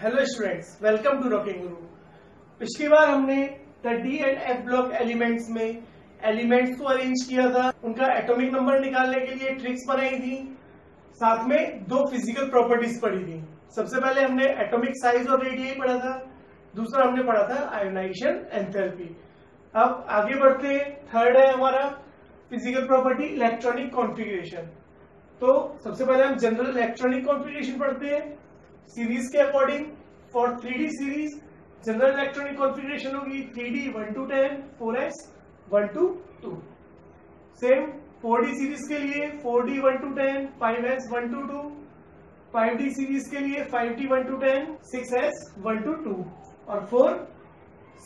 Hello students welcome to Rocking Guru पिछली बार हमने the D and F block elements में एलिमेंट्स को अरेंज किया था। उनका एटॉमिक नंबर निकालने के लिए ट्रिक्स बनाई थी। साथ में दो फ़िज़िकल प्रॉपर्टीज़ पढ़ी थी। सबसे पहले हमने एटॉमिक साइज़ और रेडियाई पढ़ा था। दूसरा हमने पढ़ा था आयोनाइजेशन एंथैल्पी अब आगे बढ़ते हैं। थर्ड है हमारा फ़िज़िकल प्रॉपर्टी इलेक्ट्रॉनिक कॉन्फ़िगरेशन तो सबसे पहले हम जनरल इलेक्ट्रॉनिक कॉन्फ़िगरेशन पढ़ते हैं। सीरीज़ के according for three D series general electronic configuration होगी three D one to ten four S one to two same four D series के लिए four D one to ten five S one to two five D series के लिए five D one to ten six S one to two और for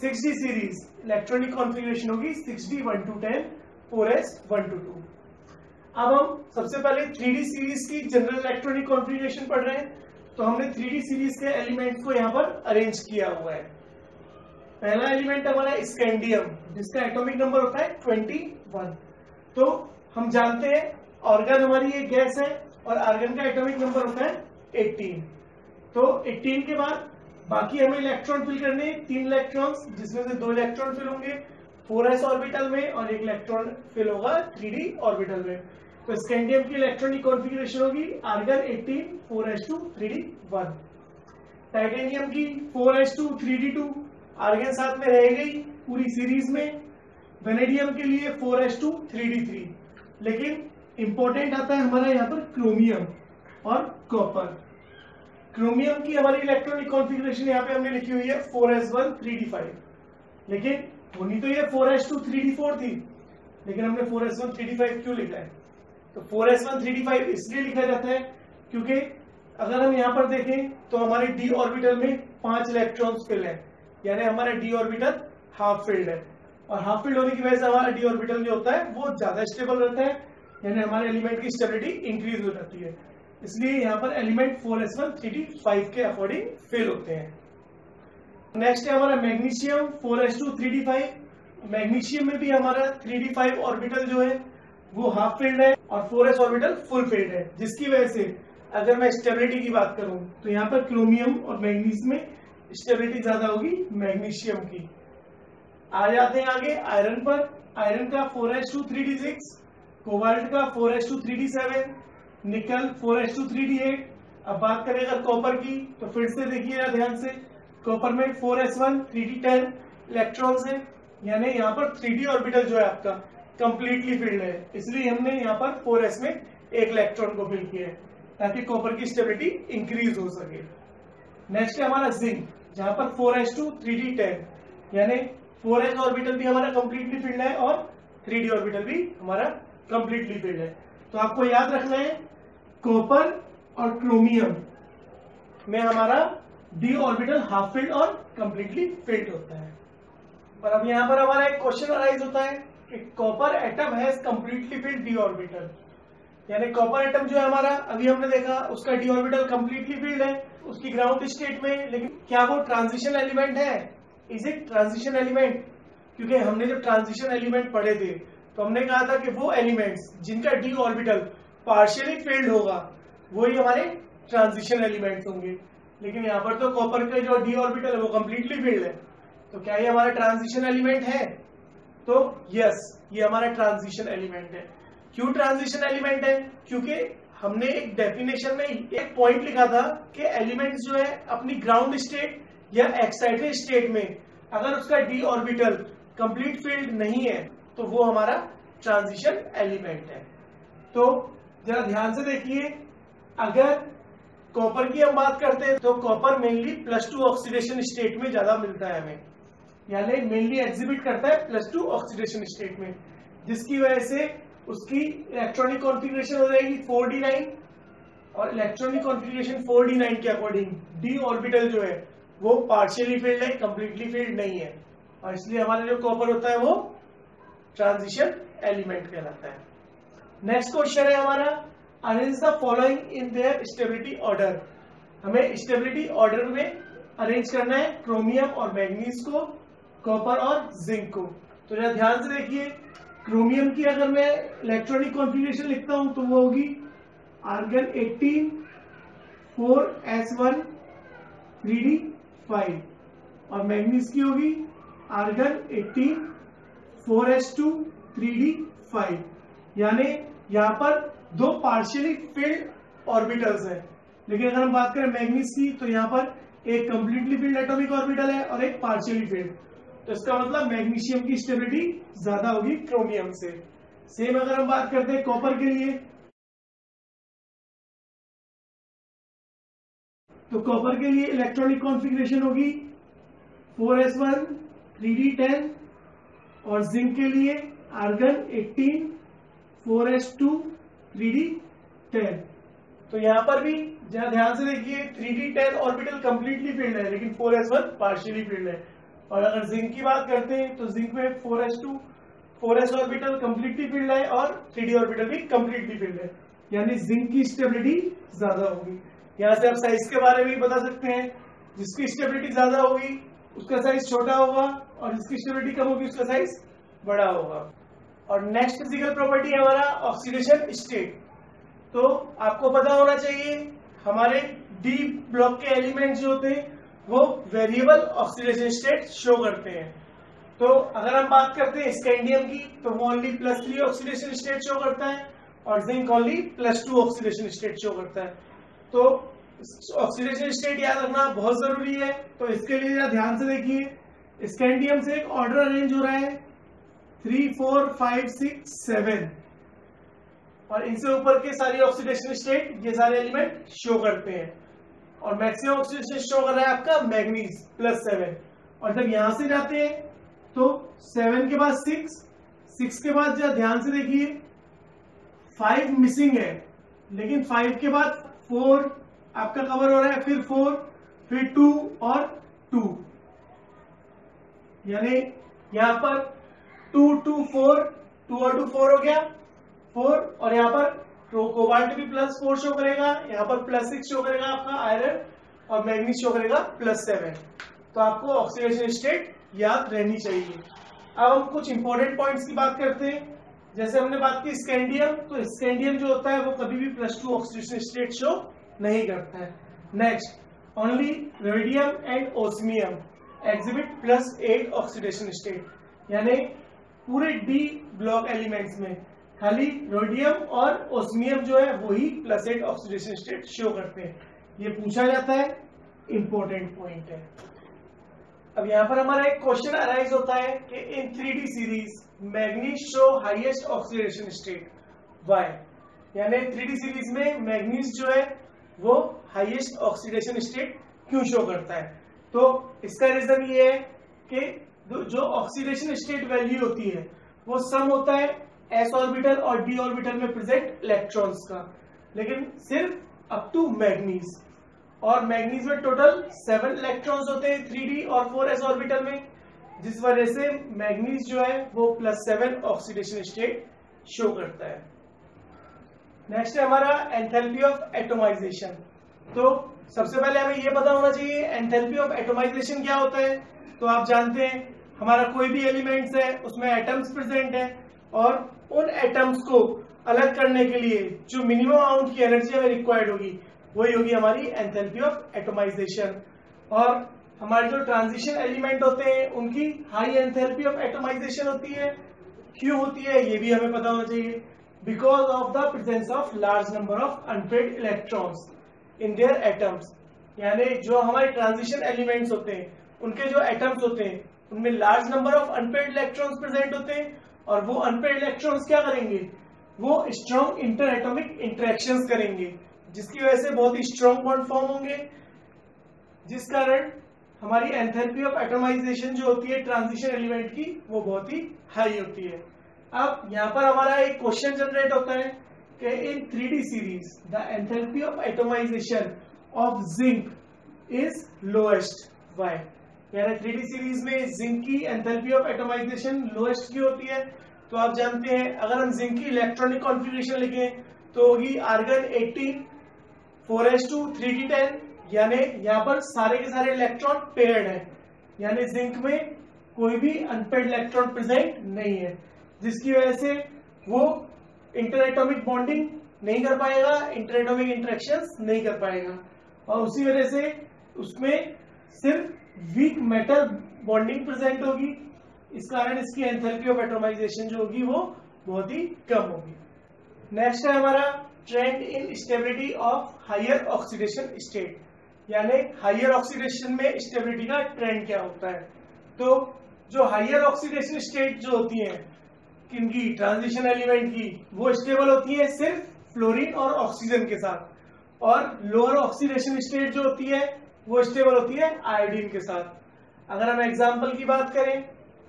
six D series electronic configuration होगी six D one to ten four S one to two अब हम सबसे पहले three D series की general electronic configuration पढ़ रहे हैं। तो हमने थ्री सीरीज़ के एलिमेंट को यहाँ पर अरेंज किया हुआ है। पहला एलिमेंट हमारा स्कैंडियम जिसका एटॉमिक नंबर होता है ट्वेंटी वन तो हम जानते हैं ऑर्गन हमारी ये गैस है और आर्गन का एटॉमिक नंबर होता है एटीन तो एटीन के बाद बाकी हमें इलेक्ट्रॉन फिल करने तीन इलेक्ट्रॉन्स जिसमें से दो इलेक्ट्रॉन फिल होंगे फोर ऑर्बिटल में और एक इलेक्ट्रॉन फिल होगा थ्री ऑर्बिटल में। तो स्कैंडियम की इलेक्ट्रॉनिक कॉन्फ़िगरेशन होगी आर्गन 18 4s2 3d 1 टाइटेनियम की 4s2 3d2 आर्गन साथ में रहेगी पूरी सीरीज़ में. वेनेडियम के लिए 4s2 3d3 लेकिन इंपॉर्टेंट आता है हमारा यहाँ पर क्रोमियम और कॉपर क्रोमियम की हमारी इलेक्ट्रॉनिक कॉन्फ़िगरेशन यहाँ पे हमने लिखी हुई है 4s1 3d5 लेकिन होनी तो ये 4s2 3d4 थी. लेकिन हमने 4s1 3d5 क्यों लिखा है? तो 4s1 3d5 इसलिए लिखा जाता है क्योंकि अगर हम यहाँ पर देखें तो हमारे डी ऑर्बिटल में पाँच इलेक्ट्रॉन्स फिल है। यानी हमारा डी ऑर्बिटल हाफ़ फ़ील्ड है। और हाफ़ फ़ील्ड होने की वजह से हमारा डी ऑर्बिटल जो होता है, वो ज़्यादा स्टेबल रहता है। यानी हमारे एलिमेंट की स्टेबिलिटी इंक्रीज हो जाती है। इसलिए यहाँ पर element four S one three D five के अकॉर्डिंग फेल होते हैं। नेक्स्ट है हमारा magnesium four S two three D five magnesium में भी हमारा थ्री डी फाइव ऑर्बिटल जो है वो हाफ़ फ़ील्ड है और four S orbital full filled है, जिसकी वजह से अगर मैं स्टेबिलिटी की बात करूँ तो यहाँ पर क्रोमियम और मैग्नीज में स्टेबिलिटी ज़्यादा होगी मैग्नीशियम की। आ जाते हैं आगे आयरन पर। आयरन का four S two three D six cobalt का four S two three D seven nickel four S two three D eight अब बात करें अगर कॉपर की तो फिर से देखिएगा ध्यान से। कॉपर में four S one three D ten electron है। यानी यहाँ पर थ्री डी ऑर्बिटल जो है आपका कंप्लीटली फिल्ड है। इसलिए हमने यहाँ पर फोर में एक इलेक्ट्रॉन को फिल किया है, ताकि कॉपर की स्टेबिलिटी इंक्रीज हो सके। नेक्स्ट है हमारा जिंक जहाँ पर four S two three D ten यानी फोर एस ऑर्बिटल भी हमारा कंप्लीटली फिल्ड है और थ्री डी ऑर्बिटल भी हमारा कंप्लीटली फिल्ड है। तो आपको याद रखना है कॉपर और क्रोमियम में हमारा डी ऑर्बिटल हाफ़ फिल्ड और कंप्लीटली फिल्ड होता है। और अब यहाँ पर हमारा एक क्वेश्चन अराइज होता है copper atom has completely filled d orbital यानी कॉपर एटम जो है हमारा, अभी हमने देखा, उसका डी ऑर्बिटल कंप्लीटली फिल्ड है, उसकी ग्राउंड स्टेट में, लेकिन क्या वो ट्रांजिशन एलिमेंट है? इज़ इट ट्रांजिशन एलिमेंट क्योंकि हमने जब ट्रांजिशन एलिमेंट पढ़े थे तो हमने कहा था कि वो एलिमेंट्स जिनका डी ऑर्बिटल पार्शियली फिल्ड होगा, वही हमारे ट्रांजिशन एलिमेंट्स होंगे। लेकिन यहाँ पर तो कॉपर का जो डी ऑर्बिटल है, वो कंप्लीटली फिल्ड है। तो क्या ये हमारा ट्रांजिशन एलिमेंट है? तो यस ये हमारा ट्रांजिशन एलिमेंट है। क्यों ट्रांजिशन एलिमेंट है? क्योंकि हमने एक डेफिनेशन में एक पॉइंट लिखा था कि एलिमेंट जो है अपनी ग्राउंड स्टेट या एक्साइटेड स्टेट में, अगर उसका डी ऑर्बिटल कंप्लीट फ़ील्ड नहीं है तो वो हमारा ट्रांजिशन एलिमेंट है। तो जरा ध्यान से देखिए, अगर कॉपर की हम बात करते हैं तो copper mainly plus two oxidation state में ज़्यादा मिलता है हमें। यानी मेनली एग्जिबिट करता है प्लस टू ऑक्सीडेशन स्टेट में, जिसकी वजह से उसकी इलेक्ट्रॉनिक कॉन्फ़िगरेशन हो जाएगी फोर डी नाइन और electronic configuration four d nine के अकॉर्डिंग डी ऑर्बिटल जो है, वो पार्शियली फ़ील्ड है कंप्लीटली फ़ील्ड नहीं है। और इसलिए हमारा जो कॉपर होता है वो ट्रांजिशन एलिमेंट कहलाता है। नेक्स्ट क्वेश्चन है हमारा arrange the following in their stability order हमें स्टेबिलिटी ऑर्डर में अरेंज करना है क्रोमियम और मैग्नीज को। कॉपर और जिंक को। तो जरा ध्यान से देखिए क्रोमियम की अगर मैं इलेक्ट्रॉनिक कॉन्फ़िगरेशन लिखता हूँ तो वो होगी argon 18 4s1 three d five और मैग्नीज की होगी argon eighteen four s two three d five यानी यहाँ पर दो पार्शियली फिल्ड ऑर्बिटल्स है। लेकिन अगर हम बात करें मैग्नीज की तो यहाँ पर एक कंप्लीटली फिल्ड एटॉमिक ऑर्बिटल है और एक पार्शियली फिल्ड तो इसका मतलब मैग्नीशियम की स्टेबिलिटी ज़्यादा होगी क्रोमियम से। सेम अगर हम बात करते हैं कॉपर के लिए तो कॉपर के लिए इलेक्ट्रॉनिक कॉन्फ़िगरेशन होगी four s one, three d ten और जिंक के लिए argon eighteen, four s two, three d ten. तो यहाँ पर भी जहाँ ध्यान से देखिए, three d ten orbital completely filled है, लेकिन four s one partially filled है। और अगर जिंक की बात करते हैं तो जिंक में four s two four s orbital completely filled है और थ्री डी ऑर्बिटल भी कंप्लीटली फिल्ड है। यानी जिंक की स्टेबिलिटी ज़्यादा होगी। यहाँ से आप साइज़ के बारे में भी बता सकते हैं। जिसकी स्टेबिलिटी ज़्यादा होगी, उसका साइज़ छोटा होगा और जिसकी स्टेबिलिटी कम होगी, उसका साइज़ बड़ा होगा। और नेक्स्ट फ़िज़िकल प्रॉपर्टी है हमारा ऑक्सीडेशन स्टेट तो आपको पता होना चाहिए, हमारे डी ब्लॉक के एलिमेंट जो होते हैं वो वेरिएबल ऑक्सीडेशन स्टेट शो करते हैं। तो अगर हम बात करते हैं स्कैंडियम की तो वो only plus three oxidation state show करता है और zinc only plus two oxidation state show करता है। तो ऑक्सीडेशन स्टेट याद रखना बहुत ज़रूरी है तो इसके लिए जरा ध्यान से देखिए। स्कैंडियम से एक ऑर्डर अरेंज हो रहा है। Three four five six seven और इनसे ऊपर के सारी ऑक्सीडेशन स्टेट ये सारे एलिमेंट शो करते हैं। और मैक्सिमम ऑक्सीडेशन शो कर रहा है आपका मैग्नीज प्लस सेवन और जब यहाँ से जाते हैं तो सेवन के बाद सिक्स सिक्स के बाद जरा ध्यान से देखिए फाइव मिसिंग है. लेकिन फाइव के बाद फोर आपका कवर हो रहा है, फिर फोर फिर टू और टू यानी यहाँ पर टू टू फोर टू और टू फोर हो गया. फोर और यहाँ पर कोबाल्ट भी प्लस फोर शो करेगा, यहाँ पर प्लस सिक्स शो करेगा आपका आयरन और मैग्नीज शो करेगा प्लस सेवन तो आपको ऑक्सीडेशन स्टेट याद रहनी चाहिए। अब हम कुछ इंपॉर्टेंट पॉइंट्स की बात करते हैं। जैसे हमने बात की स्कैंडियम तो स्कैंडियम जो होता है वो कभी भी plus two oxidation state show नहीं करता है। Next only radium and osmium exhibit plus eight oxidation state यानी पूरे डी ब्लॉक एलिमेंट्स में। खाली रोडियम और ओस्मियम जो है, वही plus eight oxidation state show करते हैं। ये पूछा जाता है इंपॉर्टेंट पॉइंट है। अब यहाँ पर हमारा एक क्वेश्चन अराइज होता है कि in three d series manganese show highest oxidation state why यानी थ्री डी सीरीज़ में मैग्नीज जो है, वो हाईएस्ट ऑक्सीडेशन स्टेट क्यों शो करता है? तो इसका रीजन ये है कि जो ऑक्सीडेशन स्टेट वैल्यू होती है, वो सम होता है एस ऑर्बिटल और डी ऑर्बिटल में प्रेजेंट इलेक्ट्रॉन्स का। लेकिन सिर्फ़ अप टू मैग्नीज और मैग्नीज में टोटल सेवन इलेक्ट्रॉन्स होते हैं थ्री डी और फोर एस ऑर्बिटल में, जिस वजह से मैग्नीज जो है, वो plus seven oxidation state show करता है। नेक्स्ट है हमारा एंथैल्पी ऑफ़ एटोमाइजेशन तो सबसे पहले हमें यह पता होना चाहिए एंथैल्पी ऑफ़ एटोमाइजेशन क्या होता है? तो आप जानते हैं, हमारा कोई भी एलिमेंट्स है, उसमें एटम्स प्रेजेंट है। और उन एटम्स को अलग करने के लिए जो मिनिमम अमाउंट की एनर्जी हमें रिक्वायर्ड होगी, वही होगी हमारी एंथैल्पी ऑफ़ एटोमाइजेशन और हमारे जो ट्रांजिशन एलिमेंट होते हैं, उनकी हाई एंथैल्पी ऑफ़ एटोमाइजेशन होती है क्यों होती है, ये भी हमें पता होना चाहिए. Because of the presence of large number of unpaired electrons in their atoms यानी जो हमारे ट्रांजिशन एलिमेंट्स होते हैं, उनके जो एटम्स होते हैं, उनमें large number of unpaired electrons present होते हैं और वो अनपेड इलेक्ट्रॉन्स क्या करेंगे? वो स्ट्रॉन्ग इंटर एटोमिक इंटरेक्शन करेंगे, जिसकी वजह से बहुत ही स्ट्रॉन्ग बॉन्ड फॉर्म होंगे। जिस कारण हमारी एंथैल्पी ऑफ़ एटोमाइजेशन जो होती है ट्रांजिशन एलिमेंट की, वो बहुत ही हाई होती है। अब यहाँ पर हमारा एक क्वेश्चन जनरेट होता है कि in three d series the enthalpy of atomization of zinc is lowest why यानी थ्री डी सीरीज़ में जिंक की एंथैल्पी ऑफ़ एटोमाइजेशन लोएस्ट की होती है? तो आप जानते हैं, अगर हम जिंक की इलेक्ट्रॉनिक कॉन्फ़िगरेशन लिखें तो होगी आर्गन 18 4s2 3d10 यानी यहाँ पर सारे के सारे इलेक्ट्रॉन पेयर्ड है। यानी जिंक में कोई भी अनपेड इलेक्ट्रॉन प्रेजेंट नहीं है, जिसकी वजह से वो इंटरएटॉमिक बॉन्डिंग नहीं कर पाएगा इंटरएटॉमिक इंटरेक्शन नहीं कर पाएगा। और उसी वजह से उसमें सिर्फ़ वीक मेटल बॉन्डिंग प्रेजेंट होगी। इस कारण इसकी एंथैल्पी ऑफ़ एटोमाइजेशन जो होगी वो बहुत ही कम होगी। नेक्स्ट है हमारा trend in stability of higher oxidation state यानी हायर ऑक्सीडेशन में स्टेबिलिटी का ट्रेंड क्या होता है? तो जो हायर ऑक्सीडेशन स्टेट जो होती है, किनकी? ट्रांजिशन एलिमेंट की। वो स्टेबल होती है सिर्फ़ फ्लोरीन और ऑक्सीजन के साथ। और लोअर ऑक्सीडेशन स्टेट जो होती है वो स्टेबल होती है आयोडीन के साथ। अगर हम एग्ज़ाम्पल की बात करें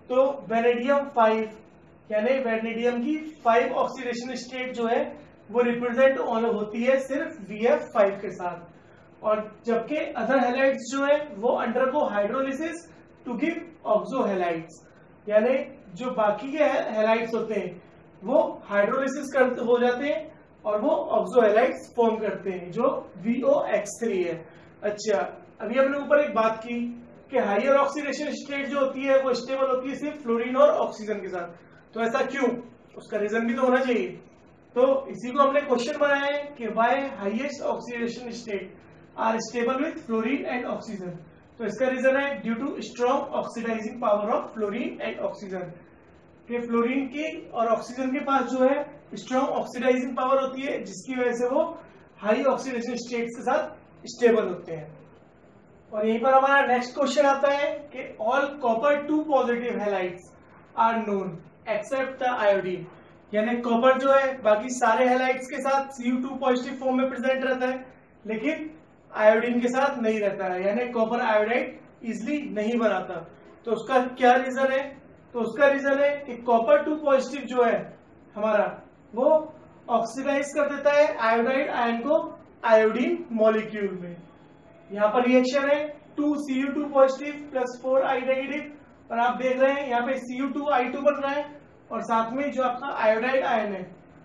तो वेनेडियम फाइव यानी वेनेडियम की फाइव ऑक्सीडेशन स्टेट जो है, वो रिप्रेजेंट होती है सिर्फ़ वी फाइव के साथ। और जबकि अदर हेलाइट्स जो है, वो undergo hydrolysis to give oxo halides यानी जो बाकी के हेलाइट्स होते हैं, वो हाइड्रोलिसिस हो जाते हैं और वो ऑक्सो हेलाइट्स फॉर्म करते हैं, जो वीओ एक्स थ्री है। अच्छा अभी हमने ऊपर एक बात की कि हाइयर ऑक्सीडेशन स्टेट जो होती है, वो स्टेबल होती है सिर्फ़ फ्लोरीन और ऑक्सीजन के साथ। तो ऐसा क्यों? उसका रीजन भी तो होना चाहिए। तो इसी को हमने क्वेश्चन बनाया है कि why highest oxidation state are stable with fluorine and oxygen तो इसका रीजन है due to strong oxidizing power of fluorine and oxygen के फ्लोरीन की और ऑक्सीजन के पास जो है स्ट्रॉन्ग ऑक्सीडाइजिंग पावर होती है, जिसकी वजह से वो हाई ऑक्सीडेशन स्टेट के साथ स्टेबल होते हैं। और यहीं पर हमारा नेक्स्ट क्वेश्चन आता है कि all copper two positive halides are known except iodine यानी कॉपर जो है, बाकी सारे हेलाइट्स के साथ Cu2 पॉजिटिव फॉर्म में प्रेजेंट रहता है, लेकिन आयोडीन के साथ नहीं रहता है। यानी कॉपर आयोडाइड इजिली नहीं बनाता। तो उसका क्या रीजन है? तो उसका रीजन है कि कॉपर टू पॉजिटिव जो है, हमारा, वो ऑक्सीडाइज कर देता है आयोडाइड आयन को आयोडीन मॉलिक्यूल में। यहाँ पर रिएक्शन है। Two C U two positive plus four I negative और आप देख रहे हैं, यहाँ पे C U two I two बन रहा है और साथ में जो आपका आयोडाइड आयन है,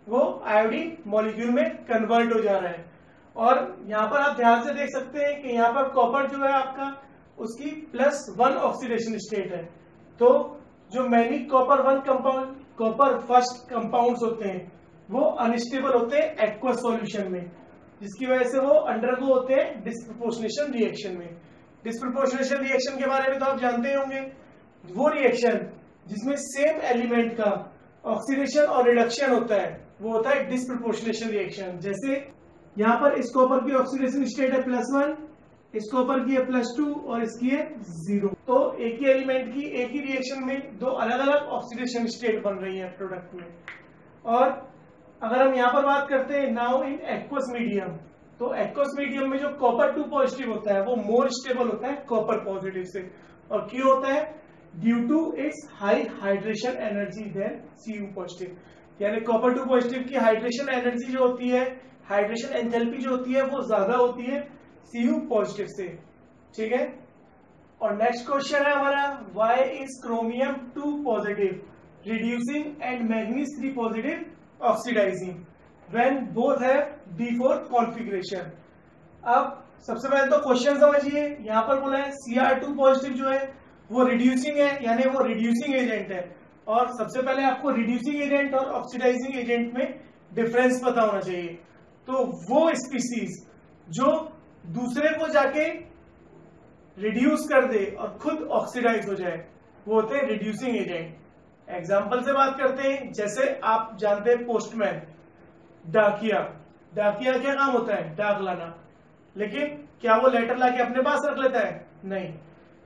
वो आयोडीन मॉलिक्यूल में कन्वर्ट हो जा रहा है। और यहाँ पर आप ध्यान से देख सकते हैं कि यहाँ पर कॉपर जो है आपका, उसकी प्लस वन ऑक्सीडेशन स्टेट है। तो जो many copper one compound copper first compounds होते हैं, वो अनस्टेबल होते हैं एक्वा सॉल्यूशन में। जिसकी वजह से वो अंडरगो होते हैं डिस्प्रपोर्शनेशन रिएक्शन में। डिस्प्रपोर्शनेशन रिएक्शन के बारे में तो आप जानते होंगे। वो रिएक्शन जिसमें सेम एलिमेंट का ऑक्सीडेशन और रिडक्शन होता है, वो होता है डिस्प्रपोर्शनेशन रिएक्शन जैसे यहाँ पर इस कॉपर की ऑक्सीडेशन स्टेट है प्लस वन इस कॉपर की है प्लस टू और इसकी है ज़ीरो तो एक ही एलिमेंट की एक ही रिएक्शन में दो अलग अलग ऑक्सीडेशन स्टेट बन रही है प्रोडक्ट में। और अगर हम यहाँ पर बात करते हैं नाउ इन एक्वस मीडियम तो एक्वस मीडियम में जो कॉपर टू पॉजिटिव होता है, वो मोर स्टेबल होता है कॉपर पॉजिटिव से। और क्यों होता है? Due to its high hydration energy then C U positive यानी कॉपर टू पॉजिटिव की हाइड्रेशन एनर्जी जो होती है हाइड्रेशन एंथैल्पी जो होती है, वो ज़्यादा होती है सी यू पॉजिटिव से। ठीक है? और नेक्स्ट क्वेश्चन है हमारा why is chromium two positive reducing and manganese three positive oxidizing when both है डी फोर कॉन्फिग्रेशन अब सबसे पहले तो क्वेश्चन समझिए, यहाँ पर बोला है सीआर टू पॉजिटिव जो है, वो रिड्यूसिंग है, यानी वो रिड्यूसिंग एजेंट है। और सबसे पहले आपको रिड्यूसिंग एजेंट और ऑक्सीडाइजिंग एजेंट में डिफरेंस पता होना चाहिए। तो वो स्पीसीज जो दूसरे को जाके रिड्यूस कर दे और खुद ऑक्सीडाइज हो जाए, वो होते हैं रिड्यूसिंग एजेंट एग्ज़ाम्पल से बात करते हैं, जैसे आप जानते हैं पोस्टमैन डाकिया। डाकिया क्या काम होता है? डाक लाना। लेकिन क्या वो लेटर लाके अपने पास रख लेता है? नहीं।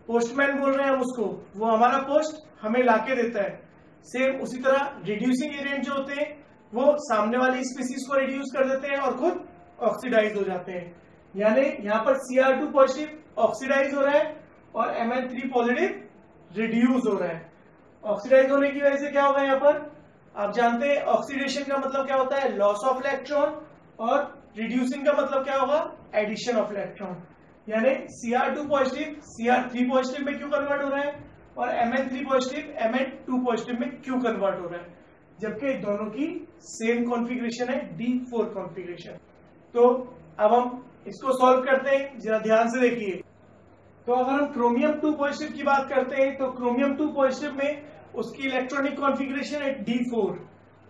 पोस्टमैन बोल रहे हैं हम उसको। वो हमारा पोस्ट हमें लाके देता है। सेम उसी तरह रिड्यूसिंग एजेंट जो होते हैं, वो सामने वाली स्पीसीज को रिड्यूस कर देते हैं और खुद ऑक्सीडाइज हो जाते हैं। यानी यहाँ पर Cr2 टू पॉजिटिव ऑक्सीडाइज हो रहा है और Mn3 थ्री पॉजिटिव रिड्यूस हो रहा है। ऑक्सीडाइज होने की वजह से क्या होगा यहाँ पर? आप जानते हैं ऑक्सीडेशन का मतलब क्या होता है? लॉस ऑफ़ इलेक्ट्रॉन और रिड्यूसिंग का मतलब क्या होगा? एडिशन ऑफ़ इलेक्ट्रॉन यानी Cr2 पॉजिटिव Cr3 पॉजिटिव में क्यों कन्वर्ट हो रहा है? और Mn3 पॉजिटिव Mn2 पॉजिटिव में क्यों कन्वर्ट हो रहा है? जबकि दोनों की सेम कॉन्फ़िगरेशन है डी फोर कॉन्फ़िगरेशन तो अब हम इसको सॉल्व करते हैं, जरा ध्यान से देखिए। तो अगर हम क्रोमियम टू पॉजिटिव की बात करते हैं तो क्रोमियम टू पॉजिटिव में उसकी इलेक्ट्रॉनिक कॉन्फ़िगरेशन है डी फोर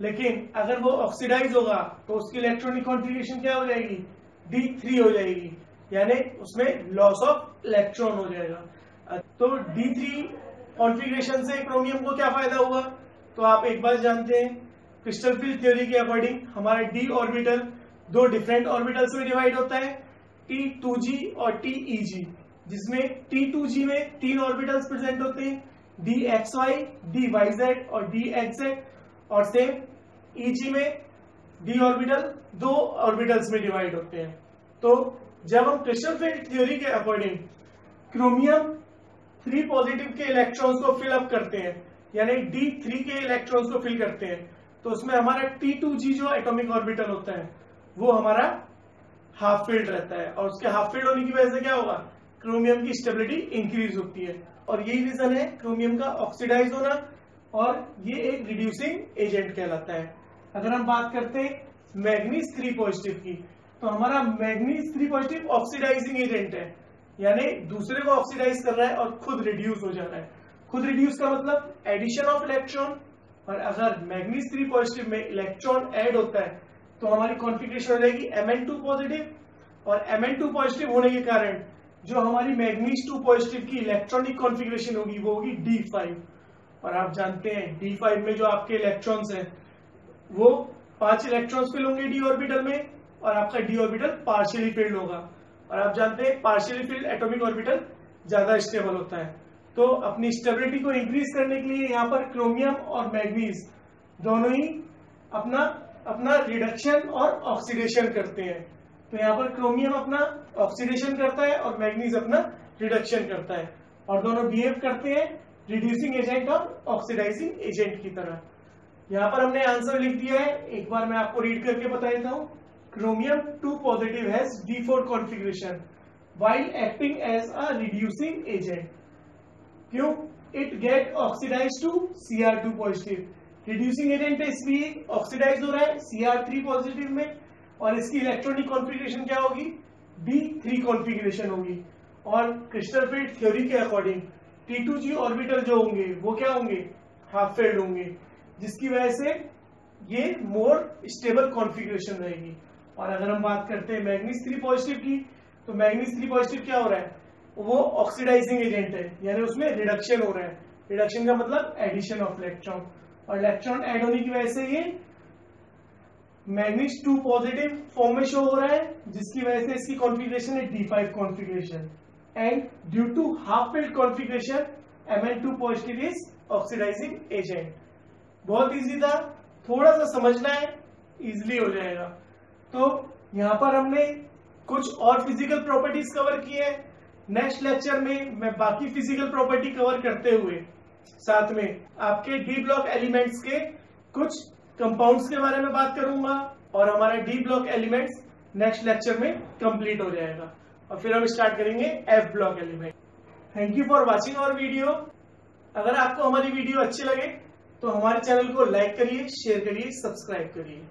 लेकिन अगर वो ऑक्सीडाइज होगा तो उसकी इलेक्ट्रॉनिक कॉन्फ़िगरेशन क्या हो जाएगी? D3 हो जाएगी. यानी उसमें लॉस ऑफ़ इलेक्ट्रॉन हो जाएगा. तो डी थ्री कॉन्फ़िगरेशन से क्रोमियम को क्या फ़ायदा हुआ? तो आप एक बात जानते हैं क्रिस्टल फ़ील्ड थ्योरी के अकॉर्डिंग हमारा डी ऑर्बिटल दो डिफरेंट ऑर्बिटल्स में डिवाइड होता है टी टू जी और टी ई जी जिसमें टी टू जी में तीन ऑर्बिटल्स प्रेजेंट होते हैं d x y d y z और डी एक्स जेड और सेम ई जी में डी ऑर्बिटल दो ऑर्बिटल्स में डिवाइड होते हैं। तो जब हम क्रिस्टल फ़ील्ड थ्योरी के अकॉर्डिंग क्रोमियम थ्री पॉजिटिव के इलेक्ट्रॉन्स को फिल अप करते हैं, यानी डी थ्री के इलेक्ट्रॉन्स को फिल करते हैं तो उसमें हमारा टी टू जी जो एटॉमिक ऑर्बिटल होता है, वो हमारा हाफ़ फ़ील्ड रहता है और उसके हाफ़ फ़ील्ड होने की वजह से क्या होगा? क्रोमियम की स्टेबिलिटी इंक्रीज होती है। और यही रीजन है क्रोमियम का ऑक्सीडाइज होना और ये एक रिड्यूसिंग एजेंट कहलाता है। अगर हम बात करते हैं मैग्नीज थ्री पॉजिटिव की तो हमारा manganese three positive oxidizing agent है। यानी दूसरे को ऑक्सीडाइज कर रहा है और खुद रिड्यूस हो जा रहा है। खुद रिड्यूस का मतलब एडिशन ऑफ़ इलेक्ट्रॉन और अगर मैग्नीज थ्री पॉजिटिव में इलेक्ट्रॉन ऐड होता है तो हमारी कॉन्फ़िगरेशन हो जाएगी एम टू पॉजिटिव और एम टू पॉजिटिव होने के कारण जो हमारी मैग्नीज टू पॉजिटिव की इलेक्ट्रॉनिक कॉन्फ़िगरेशन होगी, वो होगी डी फाइव और आप जानते हैं डी फाइव में जो आपके इलेक्ट्रॉन्स हैं, वो पाँच इलेक्ट्रॉन्स फिल होंगे डी ऑर्बिटल में और आपका डी ऑर्बिटल पार्शियली फिल्ड होगा। और आप जानते हैं पार्शियली फिल्ड एटॉमिक ऑर्बिटल ज़्यादा स्टेबल होता है। तो अपनी स्टेबिलिटी को इंक्रीज करने के लिए यहाँ पर क्रोमियम और मैग्नीज दोनों ही अपना अपना रिडक्शन और ऑक्सीडेशन करते हैं। तो यहाँ पर क्रोमियम अपना ऑक्सीडेशन करता है और मैग्नीज अपना रिडक्शन करता है। और दोनों बिहेव करते हैं रिड्यूसिंग एजेंट और ऑक्सीडाइजिंग एजेंट की तरह। यहाँ पर हमने आंसर लिख दिया है। एक बार मैं आपको रीड करके बता देता हूँ। Chromium two positive has d four configuration while acting as a reducing agent क्यों? It oxidize to C R two positive reducing agent इसलिए ऑक्सीडाइज हो रहा है। सी आर थ्री पॉजिटिव में और इसकी इलेक्ट्रॉनिक कॉन्फ़िगरेशन क्या होगी? डी थ्री कॉन्फ़िगरेशन होगी। और क्रिस्टल फ़ील्ड थ्योरी के according T two G orbital जो होंगे, वो क्या होंगे? हाफ़ फेल्ड होंगे। जिसकी वजह से ये मोर स्टेबल कॉन्फ़िगरेशन रहेगी। और अगर हम बात करते हैं मैग्नीज थ्री पॉजिटिव की तो मैग्नीज थ्री पॉजिटिव क्या हो रहा है? वो ऑक्सीडाइजिंग एजेंट है। यानी उसमें रिडक्शन हो रहा है। रिडक्शन का मतलब एडिशन ऑफ़ इलेक्ट्रॉन और इलेक्ट्रॉन एड होने की वजह से ये मैग्नीज टू पॉजिटिव फॉर्म में शो हो रहा है, जिसकी वजह से इसकी कॉन्फ़िगरेशन है d five configuration. And due to half filled configuration M N two positive is oxidizing agent बहुत इजी था, थोड़ा सा समझना है इजिली हो जाएगा। तो यहाँ पर हमने कुछ और फ़िज़िकल प्रॉपर्टीज़ कवर की है। नेक्स्ट लेक्चर में मैं बाकी फ़िज़िकल प्रॉपर्टी कवर करते हुए, साथ में आपके डी ब्लॉक एलिमेंट्स के कुछ कंपाउंड्स के बारे में बात करूँगा और हमारा d block elements next lecture में कंप्लीट हो जाएगा। और फिर हम स्टार्ट करेंगे F block element thank you for watching our video अगर आपको हमारी वीडियो अच्छी लगे तो हमारे चैनल को लाइक करिए शेयर करिए सब्सक्राइब करिए।